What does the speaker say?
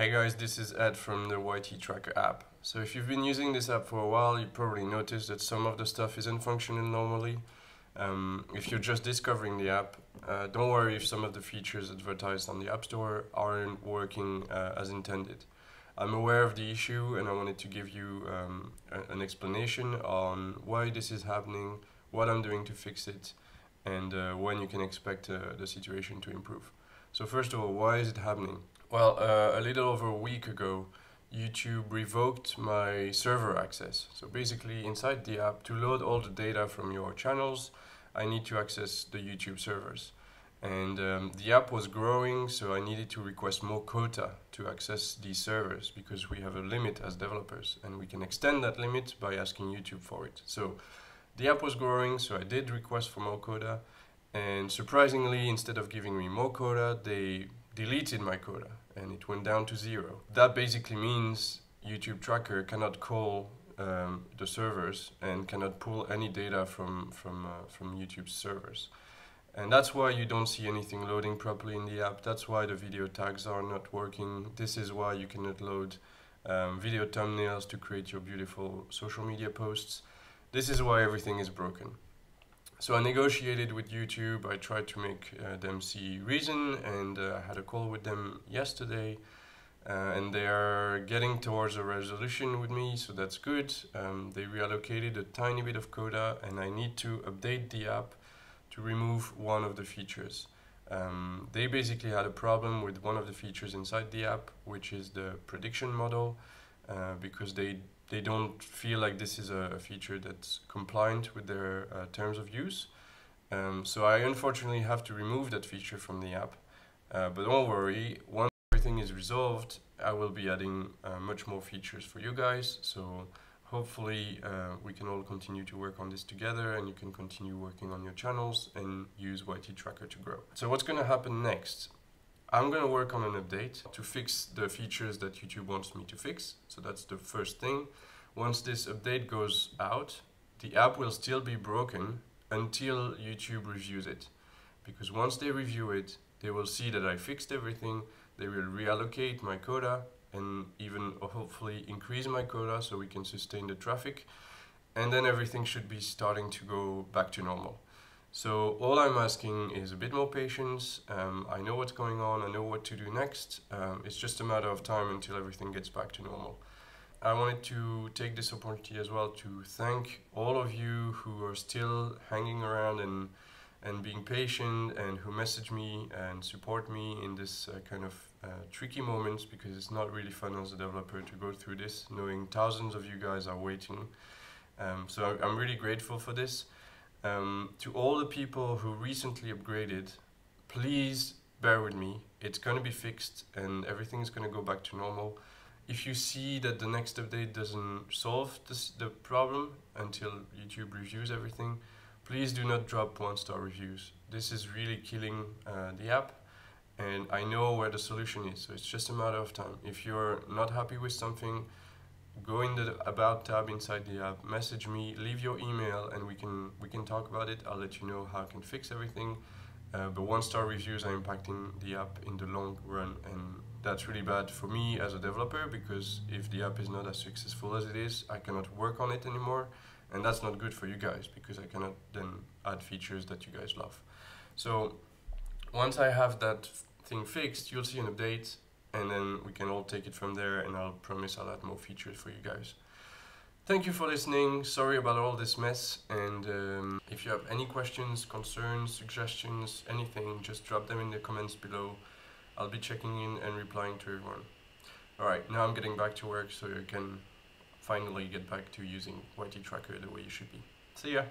Hey guys, this is Ed from the YT Tracker app. So if you've been using this app for a while, you probably noticed that some of the stuff isn't functioning normally. Um, if you're just discovering the app, uh, don't worry if some of the features advertised on the App Store aren't working uh, as intended. I'm aware of the issue and I wanted to give you um, an explanation on why this is happening, what I'm doing to fix it, and uh, when you can expect uh, the situation to improve. So first of all, why is it happening? Well, uh, a little over a week ago, YouTube revoked my server access. So basically, inside the app, to load all the data from your channels, I need to access the YouTube servers. And um, the app was growing, so I needed to request more quota to access these servers because we have a limit as developers and we can extend that limit by asking YouTube for it. So the app was growing, so I did request for more quota. And surprisingly, instead of giving me more quota, they deleted my quota and it went down to zero. That basically means YouTube Tracker cannot call um, the servers and cannot pull any data from, from, uh, from YouTube's servers. And that's why you don't see anything loading properly in the app. That's why the video tags are not working. This is why you cannot load um, video thumbnails to create your beautiful social media posts. This is why everything is broken. So I negotiated with YouTube. I tried to make uh, them see reason, and uh, I had a call with them yesterday. Uh, and they are getting towards a resolution with me, so that's good. Um, they reallocated a tiny bit of quota, and I need to update the app to remove one of the features. Um, they basically had a problem with one of the features inside the app, which is the prediction model, uh, because they they don't feel like this is a, feature that's compliant with their uh, terms of use. Um, so I unfortunately have to remove that feature from the app. Uh, but don't worry, once everything is resolved, I will be adding uh, much more features for you guys. So hopefully uh, we can all continue to work on this together and you can continue working on your channels and use YT Tracker to grow. So what's going to happen next? I'm going to work on an update to fix the features that YouTube wants me to fix. So that's the first thing. Once this update goes out, the app will still be broken until YouTube reviews it. Because once they review it, they will see that I fixed everything, they will reallocate my quota and even uh, hopefully increase my quota so we can sustain the traffic. And then everything should be starting to go back to normal. So all I'm asking is a bit more patience. Um, I know what's going on. I know what to do next. Um, it's just a matter of time until everything gets back to normal. I wanted to take this opportunity as well to thank all of you who are still hanging around and and being patient and who message me and support me in this uh, kind of uh, tricky moments because it's not really fun as a developer to go through this knowing thousands of you guys are waiting. Um, so I'm really grateful for this. Um, to all the people who recently upgraded, please bear with me. It's going to be fixed and everything's going to go back to normal. If you see that the next update doesn't solve this, the problem until YouTube reviews everything, please do not drop one star reviews. This is really killing uh, the app and I know where the solution is. So it's just a matter of time. If you're not happy with something, go in the about tab inside the app message me leave your email and we can we can talk about it. I'll let you know how i can fix everything. Uh, but one star reviews are impacting the app in the long run and that's really bad for me as a developer because if the app is not as successful as it is i cannot work on it anymore. And that's not good for you guys because i cannot then add features that you guys love. So once i have that thing fixed you'll see an update and then we can all take it from there and I'll promise I'll add more features for you guys. Thank you for listening, sorry about all this mess and um, if you have any questions, concerns, suggestions, anything, just drop them in the comments below. I'll be checking in and replying to everyone. Alright, now I'm getting back to work so you can finally get back to using YT Tracker the way you should be. See ya!